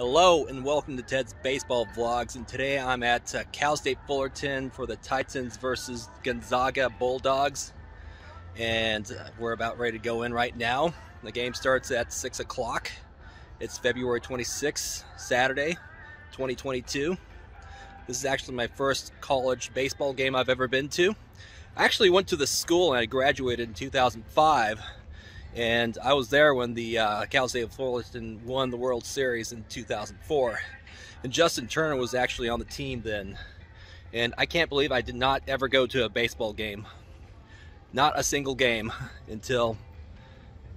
Hello and welcome to Ted's Baseball Vlogs. And today I'm at uh, Cal State Fullerton for the Titans versus Gonzaga Bulldogs. And uh, we're about ready to go in right now. The game starts at 6 o'clock. It's February 26th, Saturday, 2022. This is actually my first college baseball game I've ever been to. I actually went to the school and I graduated in 2005 and I was there when the uh, Cal State Fullerton won the World Series in 2004. And Justin Turner was actually on the team then. And I can't believe I did not ever go to a baseball game. Not a single game until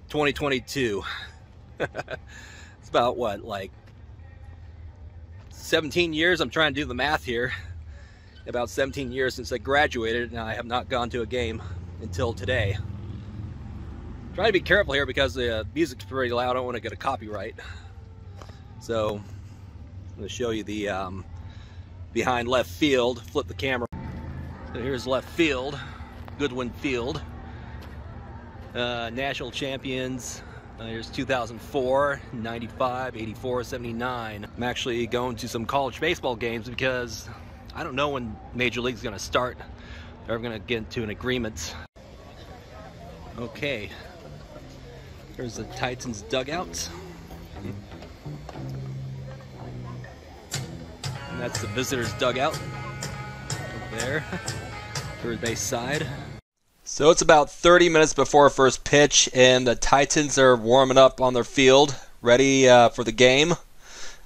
2022. it's about what, like 17 years? I'm trying to do the math here. About 17 years since I graduated, and I have not gone to a game until today. Trying to be careful here because the uh, music's pretty loud. I don't want to get a copyright. So I'm going to show you the um, behind left field. Flip the camera. So here's left field, Goodwin Field. Uh, national champions. Uh, here's 2004, 95, 84, 79. I'm actually going to some college baseball games because I don't know when Major League's going to start. They're going to get into an agreement. Okay, there's the Titans dugout. And that's the visitors dugout over there, third base side. So it's about 30 minutes before first pitch, and the Titans are warming up on their field, ready uh, for the game.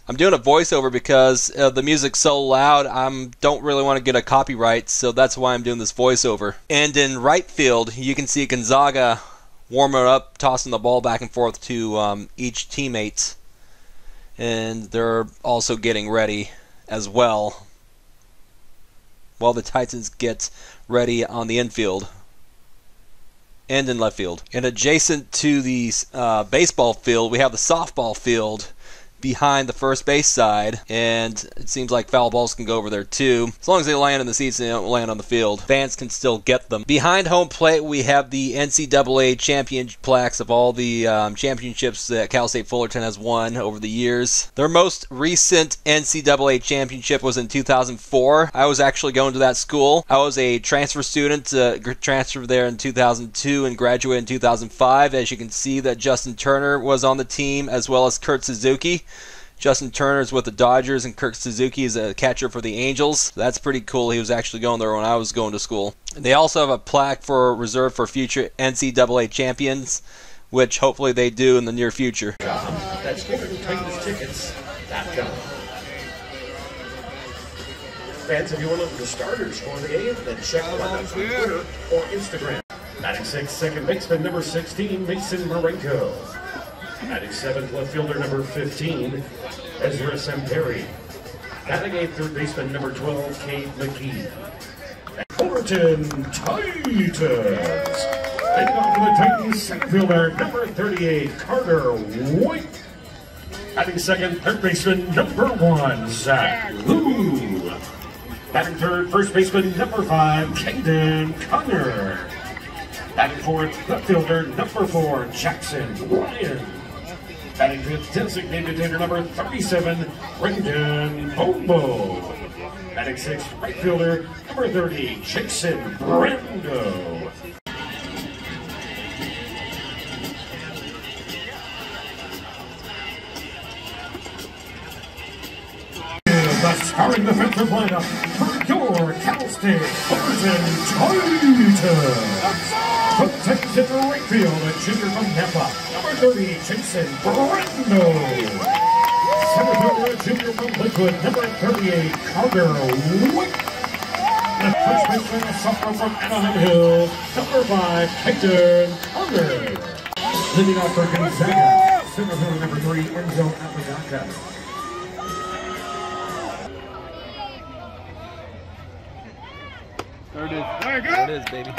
I'm doing a voiceover because uh, the music's so loud. I don't really want to get a copyright, so that's why I'm doing this voiceover. And in right field, you can see Gonzaga warming up, tossing the ball back and forth to um, each teammate. And they're also getting ready as well while the Titans get ready on the infield and in left field. And adjacent to the uh, baseball field, we have the softball field behind the first base side, and it seems like foul balls can go over there too. As long as they land in the seats and they don't land on the field, fans can still get them. Behind home plate, we have the NCAA champion plaques of all the um, championships that Cal State Fullerton has won over the years. Their most recent NCAA championship was in 2004. I was actually going to that school. I was a transfer student, uh, transferred there in 2002 and graduated in 2005. As you can see, that Justin Turner was on the team as well as Kurt Suzuki. Justin Turner's with the Dodgers, and Kurt Suzuki is a catcher for the Angels. That's pretty cool. He was actually going there when I was going to school. They also have a plaque for reserved for future NCAA champions, which hopefully they do in the near future. Fans, if you want to look at the starters for the game, then check them out on Twitter or Instagram. 96 second baseman number 16, Mason Marenko. Batting seventh, left fielder number 15, Ezra Semperi. Batting eighth, third baseman number 12, Kate McKee. Fullerton Titans. Taking off for the Titans, center fielder number 38, Carter White. Batting second, third baseman number one, Zach Lew. Batting third, first baseman number five, Caden Connor. Batting fourth, left fielder number four, Jackson Ryan. Batting fifth, designated hitter number 37, Brendan Pombo. Batting sixth, right fielder number 30, Jason Brando. The starting defensive lineup your Cal State Fullerton Titans. Protected right field, a junior from Tampa, number 30, Jason Brando. Fielder, junior from Lakewood, number 38, Carter White. And first baseman, a sophomore from Anaheim Hills, number 5, Hector Carter. Leading off for Gonzaga, fielder number 3, Enzo Apodaca. There it is. There, there it is, baby.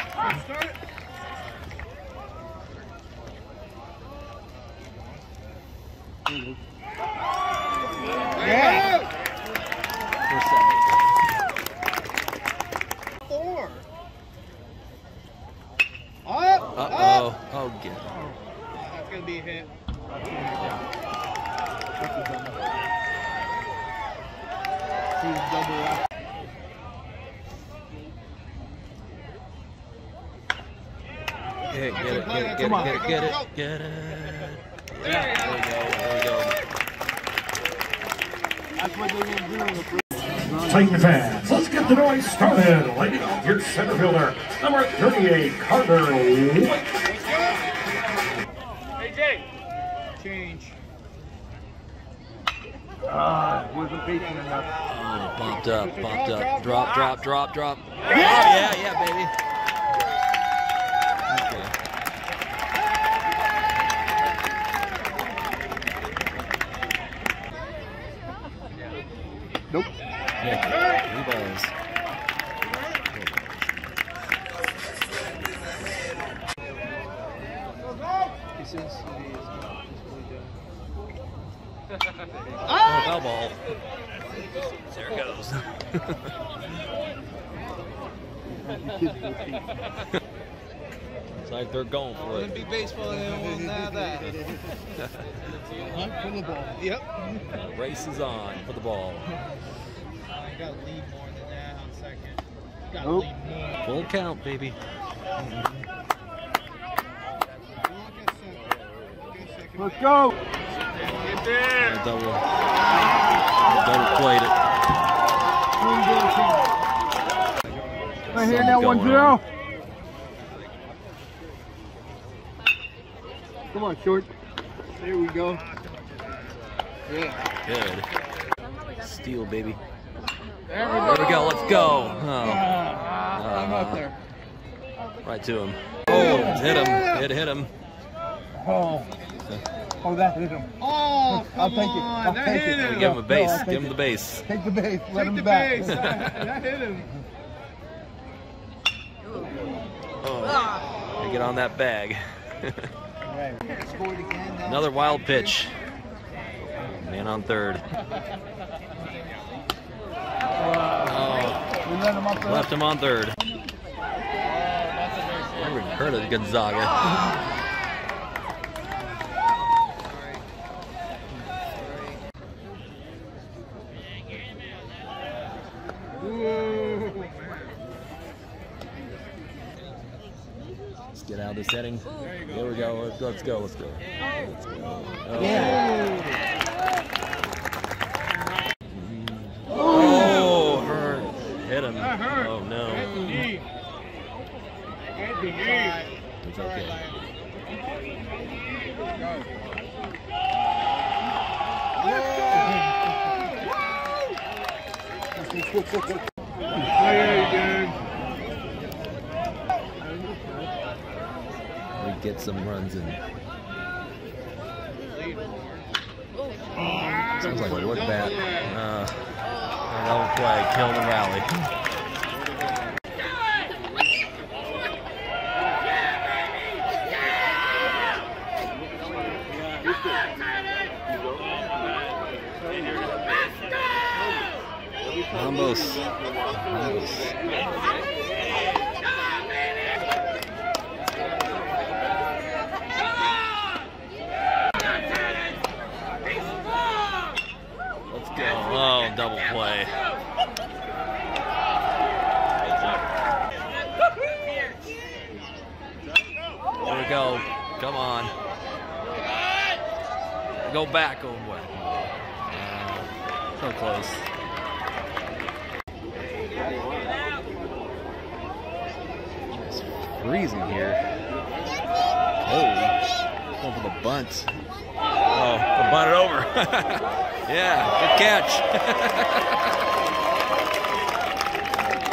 Yeah. Four. Four. Up. Uh oh. Oh, get it. That's gonna be a hit. It, get it, get it, get it, get it, get it. There we go, there we go. Titan fans, let's get the noise started. Lighting off your center fielder, number 38, Carter White. Change. Ah, wasn't patient enough. Oh, popped up, popped up. Drop, drop, drop, drop. Oh, yeah, yeah, baby. Okay. Nope. Yeah, three balls. Oh, foul ball. There it goes. It's like they're going for it. be baseball and now that. For the ball. Yep. Race is on for the ball. I got to lead more than that on second. Got to Nope. lead more. Full count, baby. Let's go. Double, double played it. Right here now, Something one going zero. Come on, short. There we go. Yeah. Good. Steal, baby. There we There we go. Let's go. Oh, I'm up there. right to him. Oh, hit him. It hit him. Oh. Oh, that hit him. Oh, come I'll take it. on. I'll that take hit it. him. Give him a base. No, Give him the base. Take the base. Let Take him the back. base. that hit him. Oh, get on that bag. Another wild pitch. Man on third. Oh, left him on third. Never heard of Gonzaga. Let's get out of this heading. There we go. Let's, let's go. Let's go. Let's go. Oh. Oh, hurt. Hit him. Oh no. Knee. Hit the knee. It's okay. get some runs in. Sounds like a wood bat. Uh, double play, kill the rally. Vamos. Vamos. Let's go. Oh, double play. There we go. Come on. Go back. What? Uh, so close. It's freezing here. Oh, for the bunt. Oh, the bunt it over. yeah, good catch.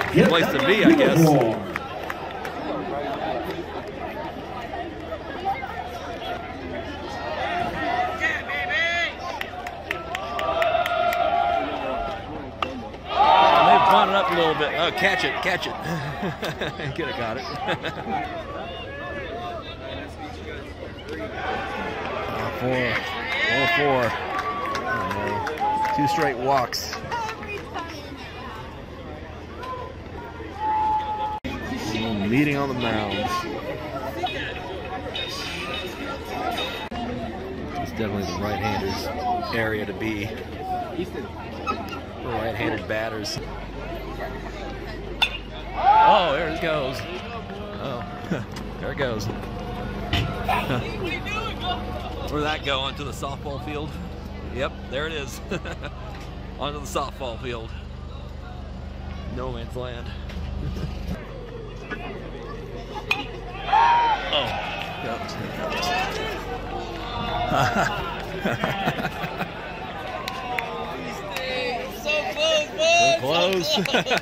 good Place to be, I guess. uniform. They bunt it up a little bit. Oh, catch it, catch it. Could have got it. Oh, four, four. Two straight walks. Meeting on the mound. It's definitely the right-handers area to be. right-handed batters. Oh, there it goes. Oh, there it goes. Where'd that go? Onto the softball field? Yep, there it is. Onto the softball field. No man's land. oh. Yep. So close, close.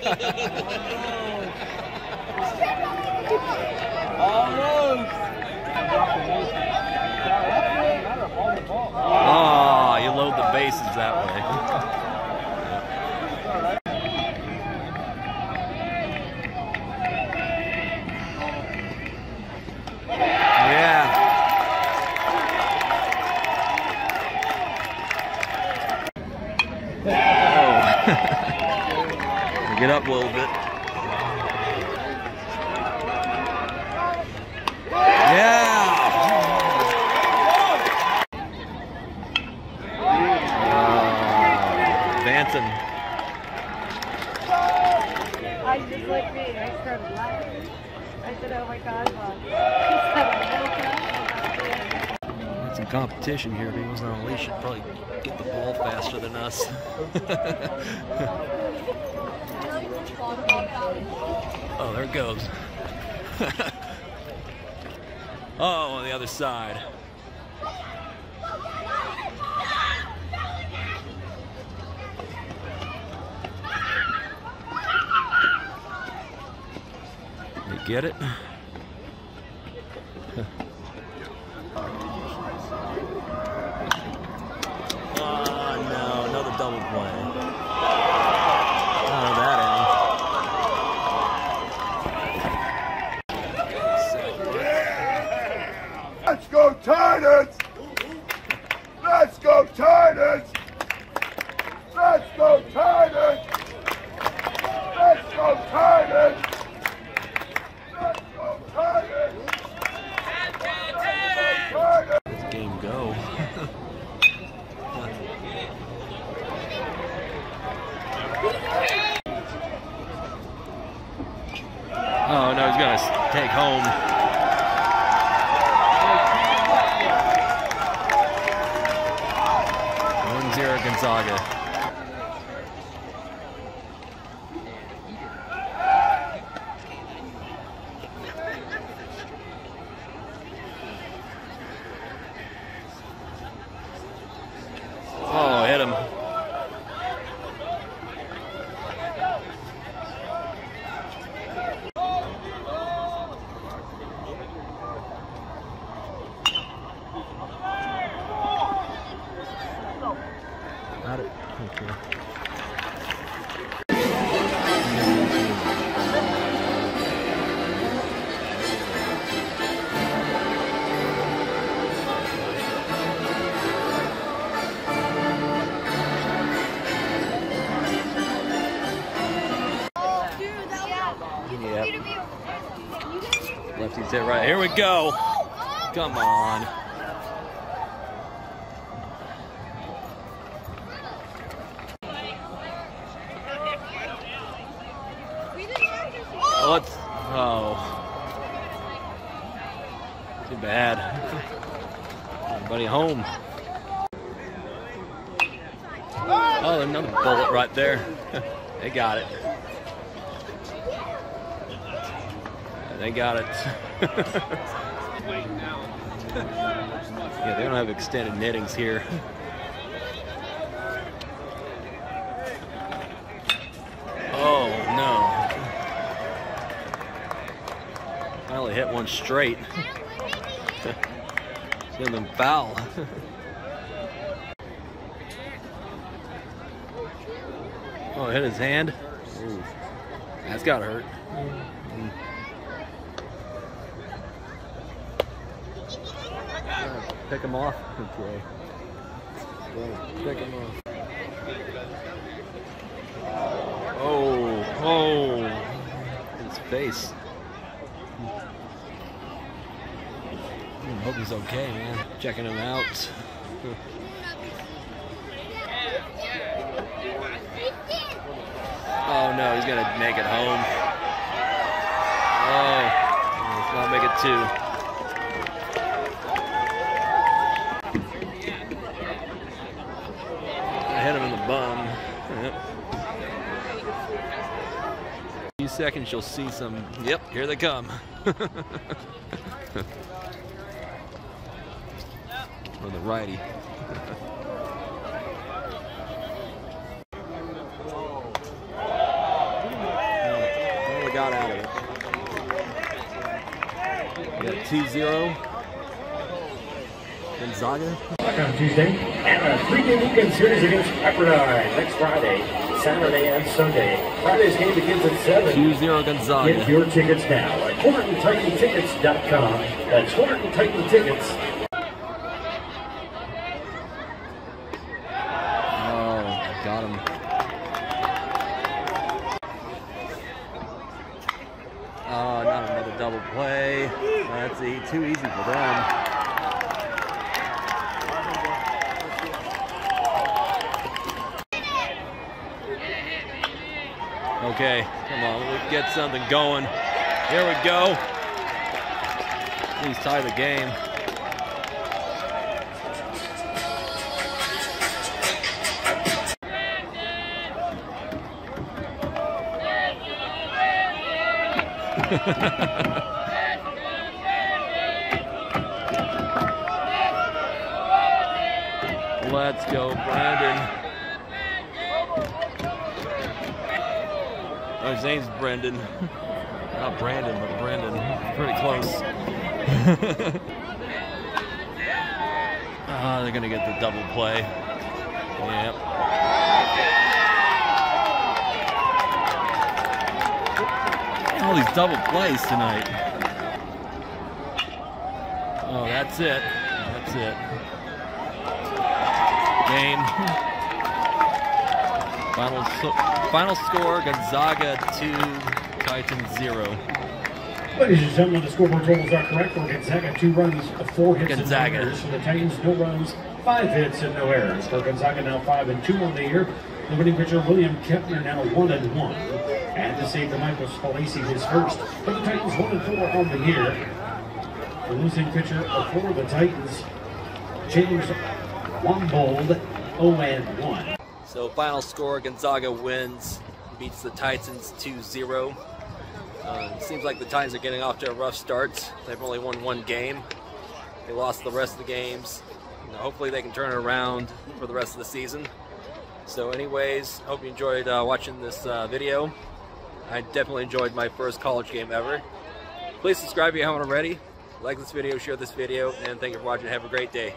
Oh, you load the bases that way. Oh. Get up a little bit. Manson. I just like me. I started laughing. I said, "Oh my God, Mom." Got some competition here. If he wasn't on a leash, he'd probably get the ball faster than us. oh, there it goes. oh, on the other side. get it? oh no, another double play. Out of that inning. Let's go Titans! Let's go Titans! Let's go Titans! Let's go Titans! Take home. One zero Gonzaga. Here we go. Come on. It's, oh. Too bad. Everybody home. Oh, another bullet right there. they got it. They got it. yeah, they don't have extended nettings here. Oh, no. I only hit one straight. Should them foul. oh, hit his hand. Ooh. That's gotta hurt. Mm. Pick him off. Okay. Pick him off. Oh, oh, his face. I hope he's okay, man. Checking him out. Oh, no, he's gonna make it home. Oh, let's not make it two. I hit him in the bum. Yep. few seconds you'll see some yep. here they come. Or the righty. No, we got out of it. We got 2-0 Gonzaga. Back on Tuesday, and a three-game weekend series against Pepperdine next Friday, Saturday, and Sunday. Friday's game begins at 7. 2-0 Get your tickets now at HortonTitanTickets.com. That's Horton Titan Tickets. Oh, got him. Oh, not another double play. That's too easy for them. Okay, come on, let's get something going. Here we go. Please tie the game. Let's go, Brandon. Oh, his name's Brendan. Not Brandon, but Brendan. Pretty close. Ah, they're gonna get the double play. Yep. All these double plays tonight. Oh, that's it. That's it. Game. Final so- final score: Gonzaga two, Titans zero. Ladies and gentlemen, the scoreboard totals are correct for Gonzaga. Two runs, four hits, Gonzaga. and no errors. For the Titans, no runs, five hits, and no errors. For Gonzaga, now five and two on the year. The winning pitcher, William Kempner, now one and one. And to save the Michael Spalacy, his first. For the Titans, one and four on the year. The losing pitcher for the Titans, James Wombold, 0 and 1. So final score: Gonzaga wins, beats the Titans 2-0. Uh, seems like the Titans are getting off to a rough start. They've only won one game. They lost the rest of the games. You know, hopefully they can turn it around for the rest of the season. So anyways, hope you enjoyed uh, watching this uh, video. I definitely enjoyed my first college game ever. Please subscribe if you haven't already. Like this video, share this video, and thank you for watching. Have a great day.